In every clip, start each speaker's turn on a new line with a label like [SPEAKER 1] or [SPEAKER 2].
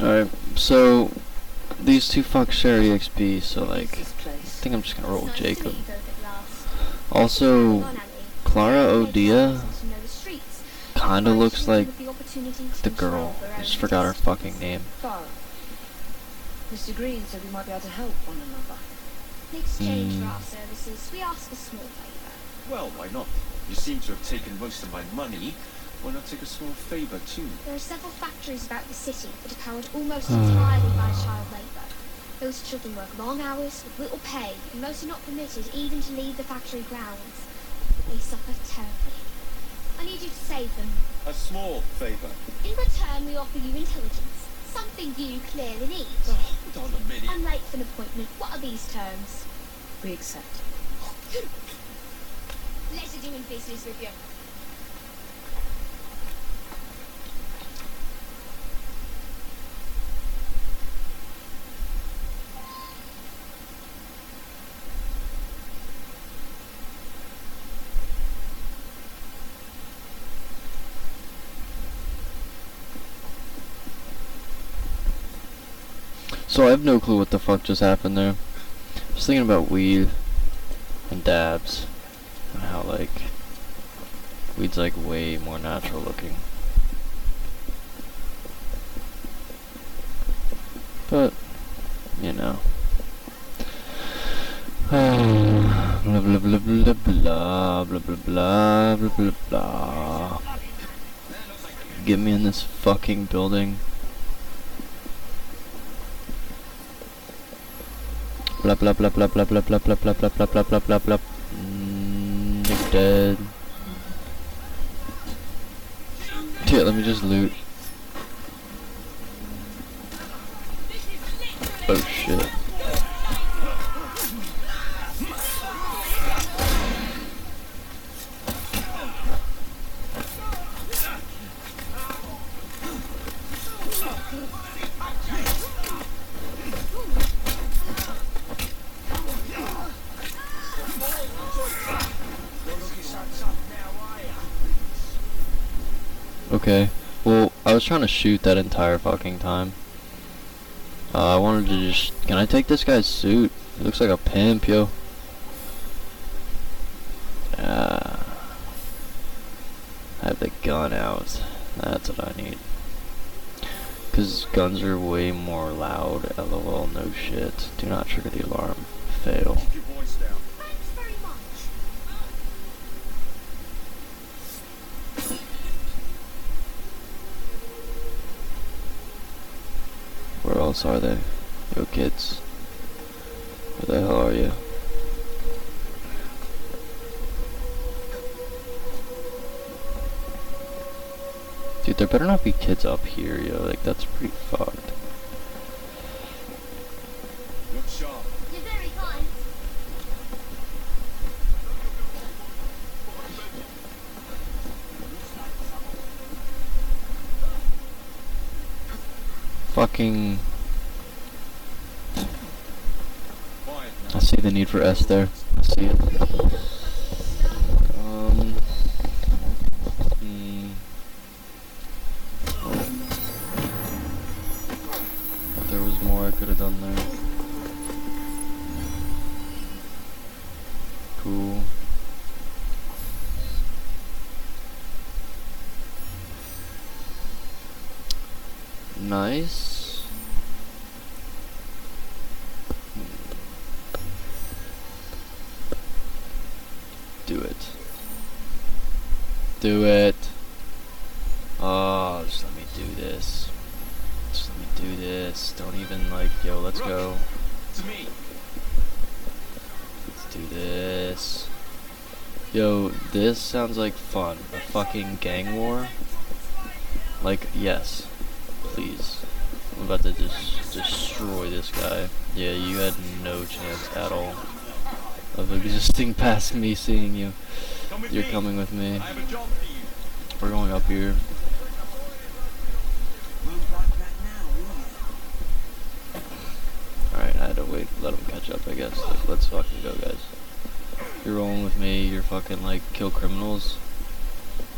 [SPEAKER 1] Alright, so these two fucks share EXP, so like, I think I'm just gonna roll with Jacob.
[SPEAKER 2] sleep over at last.
[SPEAKER 1] Also,
[SPEAKER 2] Come on, Andy.
[SPEAKER 1] Clara
[SPEAKER 2] Make
[SPEAKER 1] O'Dea
[SPEAKER 2] friends and know the streets.
[SPEAKER 1] kinda looks like
[SPEAKER 2] the opportunity to
[SPEAKER 1] the
[SPEAKER 2] control
[SPEAKER 1] girl. I just forgot her fucking name.
[SPEAKER 3] Mr. Green said we might be able to help one another.
[SPEAKER 2] In exchange
[SPEAKER 1] Hmm.
[SPEAKER 2] for our services, we ask a small favour.
[SPEAKER 4] Well, why not? You seem to have taken most of my money. Why not take a small favour too?
[SPEAKER 2] There are several factories about the city that are powered almost
[SPEAKER 1] Hmm.
[SPEAKER 2] entirely by child labour. Those children work long hours with little pay, and most are not permitted even to leave the factory grounds. They suffer terribly. I need you to save them.
[SPEAKER 4] A small favour.
[SPEAKER 2] In return, we offer you intelligence, something you clearly need.
[SPEAKER 4] Hold on a minute.
[SPEAKER 2] I'm late for an appointment. What are these terms?
[SPEAKER 3] We accept.
[SPEAKER 2] Pleasure doing business with you.
[SPEAKER 1] So I have no clue what the fuck just happened there. I was thinking about weed and dabs and how like weed's like way more natural looking. But you know. blah blah blah blah blah blah blah blah blah blah. Get me in this fucking building. Blah blah blah blah blah blah blah blah blah blah blah blah blah blah blah. Mm, dead. Yeah, let me just loot. Oh shit. Trying to shoot that entire fucking time. Uh, I wanted to just... Can I take this guy's suit? He looks like a pimp, yo. Ah. I have the gun out. That's what I need. Because guns are way more loud. LOL, no shit. Do not trigger the alarm. Fail.
[SPEAKER 4] Keep your voice down.
[SPEAKER 2] Thanks very much.
[SPEAKER 1] Where else are they? Yo, kids. Where the hell are you? Dude, there better not be kids up here, yo. Like, that's pretty fucked.
[SPEAKER 4] Look sharp.
[SPEAKER 2] You're very kind.
[SPEAKER 1] Fucking...
[SPEAKER 4] Quiet
[SPEAKER 1] I
[SPEAKER 4] now.
[SPEAKER 1] See the need for S there. I see it. Do it. Oh, just let me do this. Just let me do this. Don't even like, yo, let's go.
[SPEAKER 4] To me.
[SPEAKER 1] Let's do this. Yo, this sounds like fun. A fucking gang war? Like, yes. Please. I'm about to just destroy this guy. Yeah, you had no chance at all of existing past me seeing you. You're coming with me. We're going up here. Alright, I had to wait, let him catch up, I guess. Like, let's fucking go, guys. You're rolling with me, you're fucking like kill criminals.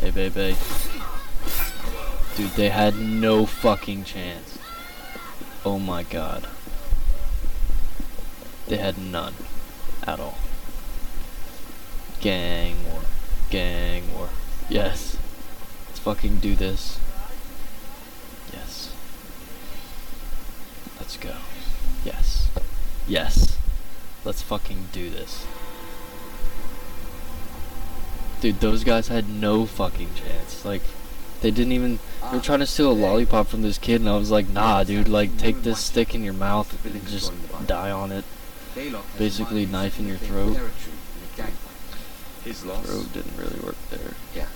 [SPEAKER 1] Hey, baby. Dude, they had no fucking chance. Oh my god. They had none. At all. Gang. Gang war. Yes. Let's fucking do this. Yes. Let's go. Yes. Yes. Let's fucking do this. Dude, those guys had no fucking chance. Like, they didn't even. They were trying to steal a lollipop from this kid, and I was like, nah, dude, like, take this stick in your mouth and just die on it. Basically, knife in your throat.
[SPEAKER 4] His loss.
[SPEAKER 1] Throat didn't really work there. Yeah.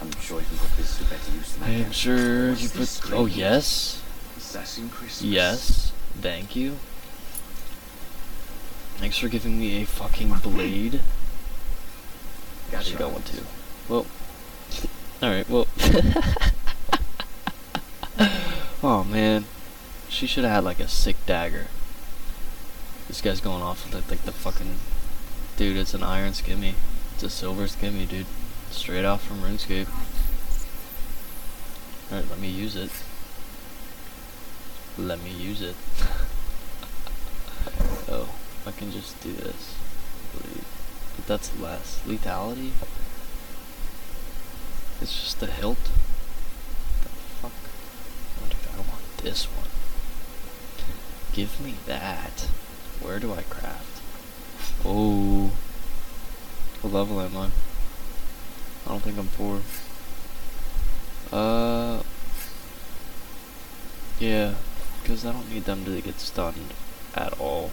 [SPEAKER 5] I'm sure you can put this to better use than I
[SPEAKER 1] am sure you put. Oh, yes?
[SPEAKER 4] Assassin Christmas.
[SPEAKER 1] Yes. Thank you. Thanks for giving me a fucking blade.
[SPEAKER 5] Got
[SPEAKER 1] She got one too. Well. Alright, well. oh man. She should have had like a sick dagger. This guy's going off with like the fucking. Dude, it's an iron scimmy. It's a silver scimmy, dude. Straight off from RuneScape. Alright, let me use it. Let me use it. oh, I can just do this. But that's less. Lethality? It's just the hilt? The fuck? I want this one. Give me that. Where do I craft? Oh. What level am I? I don't think I'm four. Uh. Yeah, because I don't need them to get stunned at all.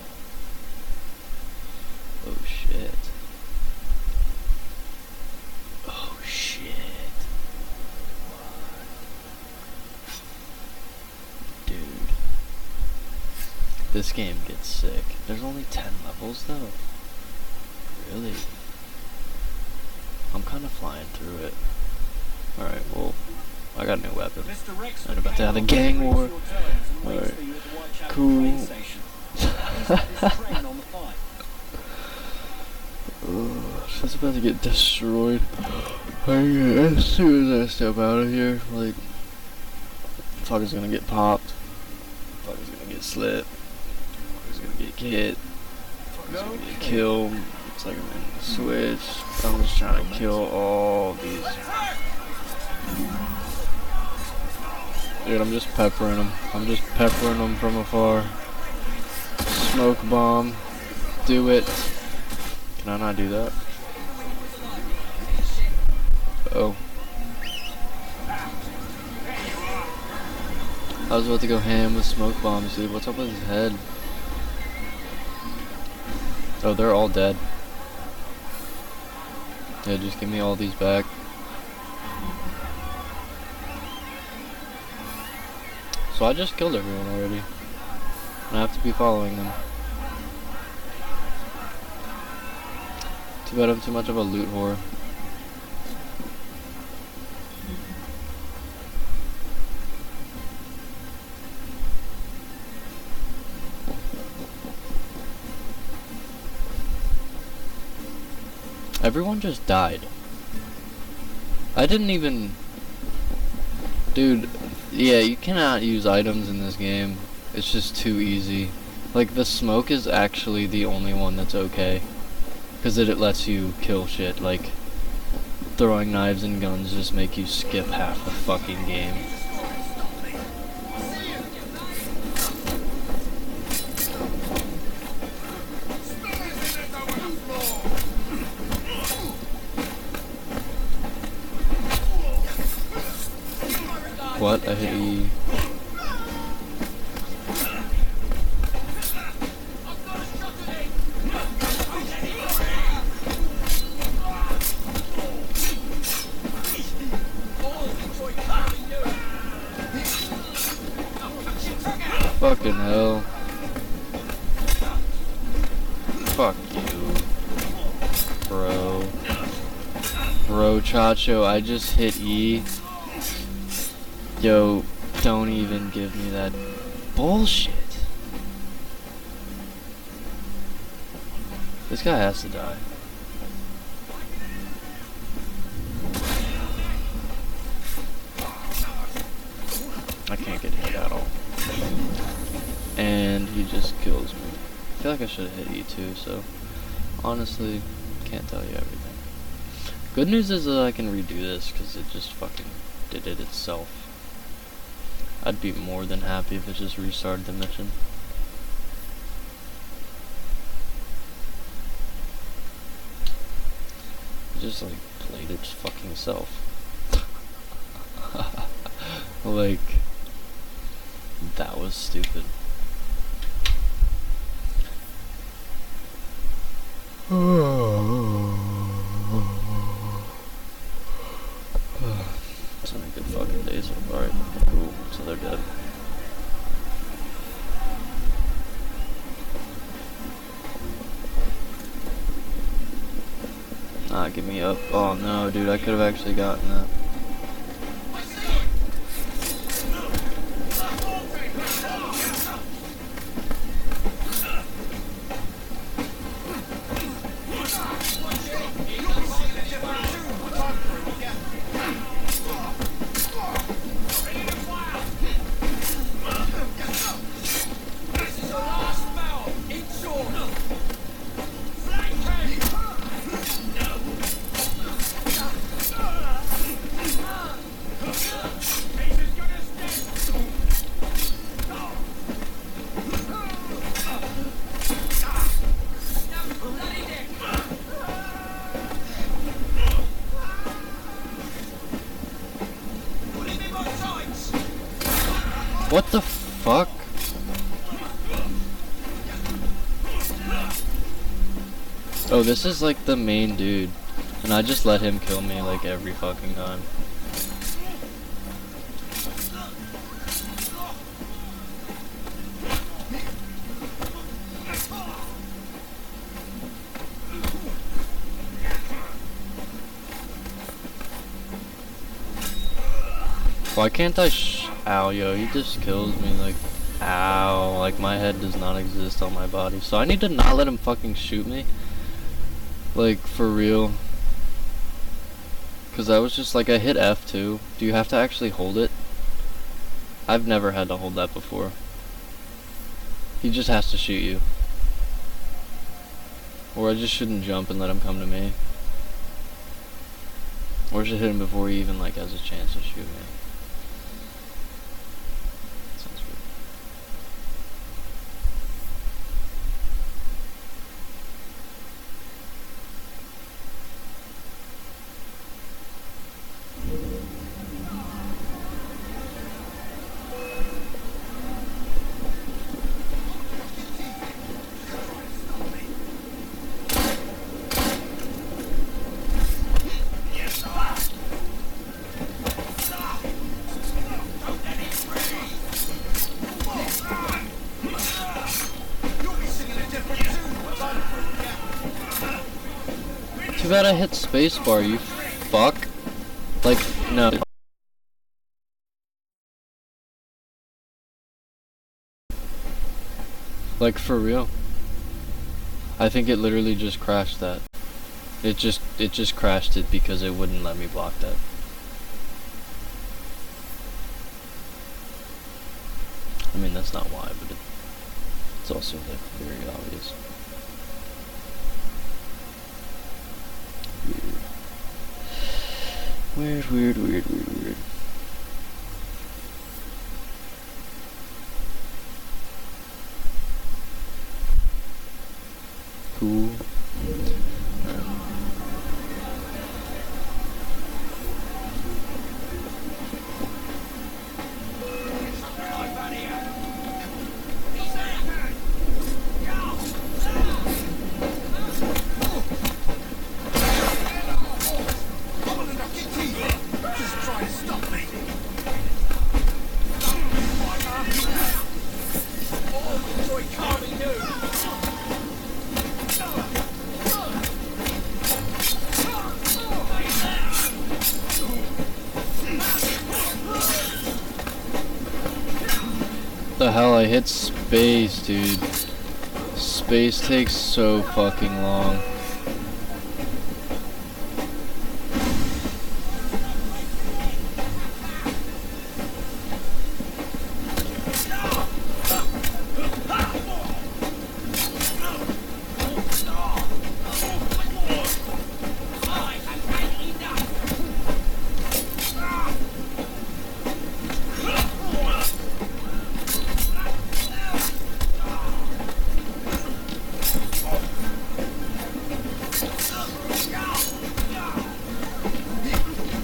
[SPEAKER 1] Oh shit. Oh shit. What? Dude. This game gets sick. There's only 10 levels though. Really? I'm kind of flying through it. Alright, well, I got a new weapon.
[SPEAKER 6] And
[SPEAKER 1] about to have a gang war. Alright. Cool. Ugh, shit's about to get destroyed. As soon as I step out of here, like, fucker's gonna get popped. Fucker's gonna get slit. Fucker's gonna get hit. Fucker's gonna get killed. Like I'm switch. I'm just trying to kill all these. Dude, I'm just peppering them. I'm just peppering them from afar. Smoke bomb. Do it. Can I not do that? Oh. I was about to go ham with smoke bombs, dude. What's up with his head? Oh, they're all dead. Yeah, just give me all these back. So I just killed everyone already. And I have to be following them. Too bad I'm too much of a loot whore. Everyone just died. I didn't even... Dude, yeah, you cannot use items in this game. It's just too easy. Like, the smoke is actually the only one that's okay. Because it, it lets you kill shit. Like, throwing knives and guns just make you skip half the fucking game. Fucking hell. Fuck you. Bro. Bro, Chacho, I just hit E. Yo, don't even give me that bullshit. This guy has to die. And he just kills me. I feel like I should have hit E2, so honestly, can't tell you everything. Good news is that I can redo this because it just fucking did it itself. I'd be more than happy if it just restarted the mission. Just like played its fucking self. like that was stupid. It's been a good fucking day so far. Cool. So they're dead. Ah, get me up. Oh no, dude, I could have actually gotten that. This is like the main dude. And I just let him kill me like every fucking time. Why can't I sh- Ow, yo, he just kills me, like, ow, like, my head does not exist on my body. So I need to not let him fucking shoot me. Like, for real. Because I was just, like, I hit F2. Do you have to actually hold it? I've never had to hold that before. He just has to shoot you. Or I just shouldn't jump and let him come to me. Or I should hit him before he even, like, has a chance to shoot me. I hit spacebar, you fuck. Like, no. Like, for real. I think it literally just crashed that. It just, it just crashed it because it wouldn't let me block that. I mean, that's not why, but it, it's also, like, very obvious. Weird, weird, weird, weird, weird. Cool. The hell, I hit space, dude. Space takes so fucking long.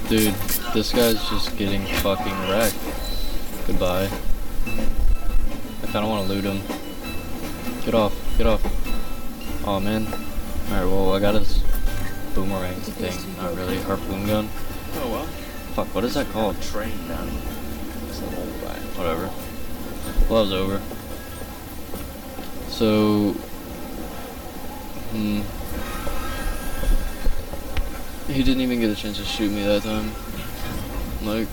[SPEAKER 1] This guy's just getting fucking wrecked. Goodbye. I kinda wanna loot him. Get off, get off. Oh man. Alright, well I got his boomerang thing. Not really. Harpoon gun.
[SPEAKER 4] Oh well.
[SPEAKER 1] Fuck, what is that called?
[SPEAKER 4] Train now. It's not all right.
[SPEAKER 1] Whatever. Well, that was over. So, hmm. He didn't even get a chance to shoot me that time. Like,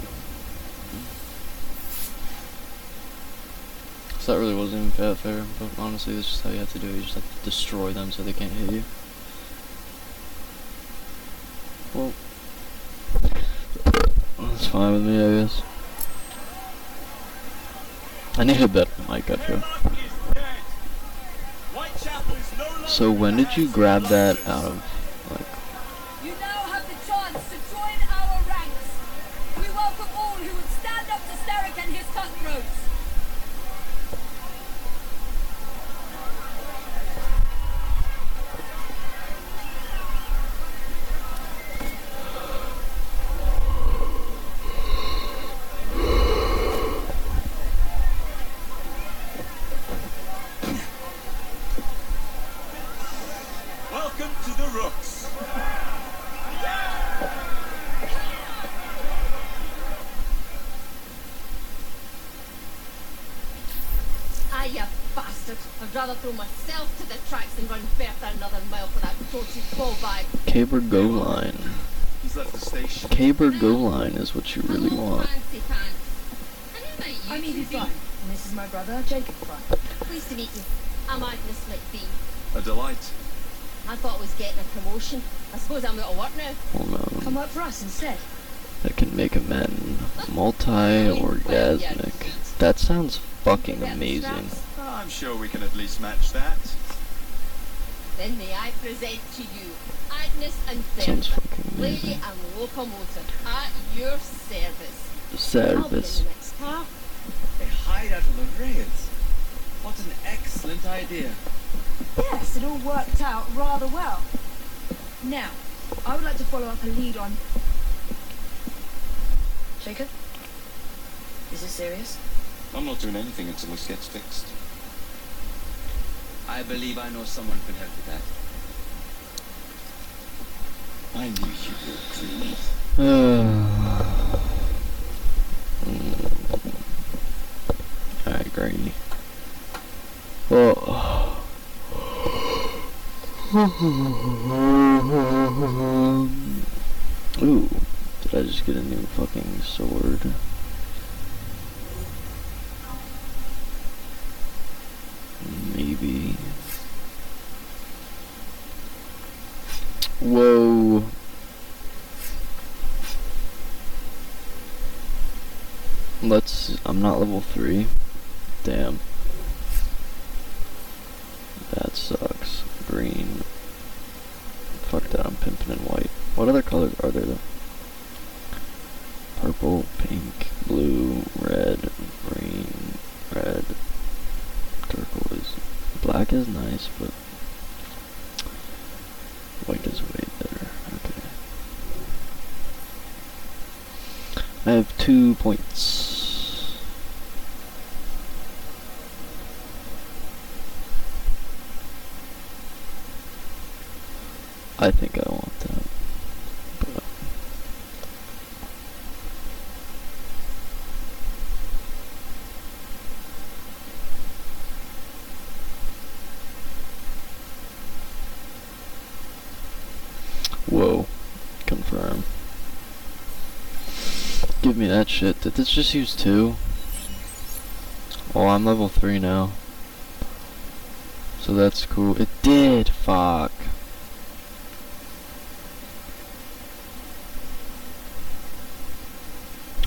[SPEAKER 1] so that really wasn't even that fair. But honestly, that's just how you have to do it. You just have to destroy them so they can't hit you. Well, that's fine with me, I guess. I need a better mic up here. So when did you grab that out of,
[SPEAKER 6] I'd rather throw myself to the tracks than run Bertha another mile for that dodgy ball bag.
[SPEAKER 1] Caber Go Line?
[SPEAKER 4] He's left the station.
[SPEAKER 1] Caber Go Line is what you really
[SPEAKER 6] oh,
[SPEAKER 1] want.
[SPEAKER 6] I know that you
[SPEAKER 3] I'm
[SPEAKER 6] two
[SPEAKER 3] Evie
[SPEAKER 6] do-
[SPEAKER 3] and this is my brother, Jacob Fun.
[SPEAKER 6] Pleased to meet you. I'm Agnes MacBean.
[SPEAKER 4] A delight.
[SPEAKER 6] I thought I was getting a promotion. I suppose I'm out of work now.
[SPEAKER 1] Hold on.
[SPEAKER 3] Come work for us instead.
[SPEAKER 1] That can make a man multi-orgasmic. That sounds fucking
[SPEAKER 6] Get the
[SPEAKER 1] amazing.
[SPEAKER 6] Straps.
[SPEAKER 4] I'm sure we can at least match that.
[SPEAKER 6] Then may I present to you Agnes and
[SPEAKER 1] Sounds
[SPEAKER 6] Bertha, lady and locomotive, at your service. I'll be in
[SPEAKER 1] Service.
[SPEAKER 6] the next car.
[SPEAKER 5] They hide out of the rails. What an excellent idea.
[SPEAKER 3] Yes, it all worked out rather well. Now, I would like to follow up a lead on... Jacob? Is this serious?
[SPEAKER 4] I'm not doing anything until this gets fixed.
[SPEAKER 5] I believe I know someone who can help with that.
[SPEAKER 4] I knew you would, Green.
[SPEAKER 1] Alright, Granny. Well. Ooh, did I just get a new fucking sword? Maybe. Whoa. Let's. I'm not level 3. Damn. That sucks. Green. Fuck that, I'm pimping in white. What other colors are there though? Purple, pink, blue, red, green, red, turquoise. Black is nice, but white is way better. Okay. I have two points. I think I want that. But Whoa. Confirm. Give me that shit. Did this just use two? Oh, I'm level three now. So that's cool. It did! Fuck.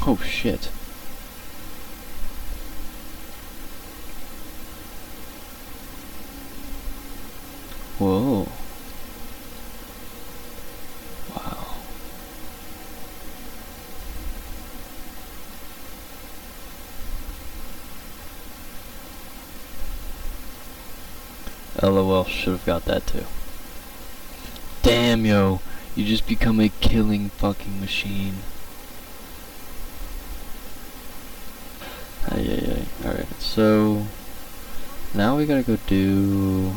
[SPEAKER 1] Oh shit. Whoa. Wow. LOL should have got that too. Damn yo, you just become a killing fucking machine. Alright, so now we gotta go do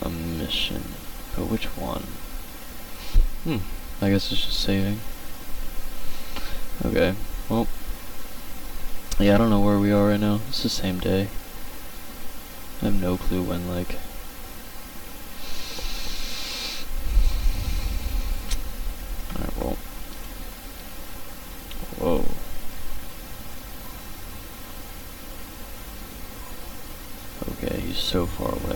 [SPEAKER 1] a mission. But which one? Hmm, I guess it's just saving. Okay, well, yeah, I don't know where we are right now. It's the same day. I have no clue when, like. Alright, well. Whoa. Okay, he's so far away.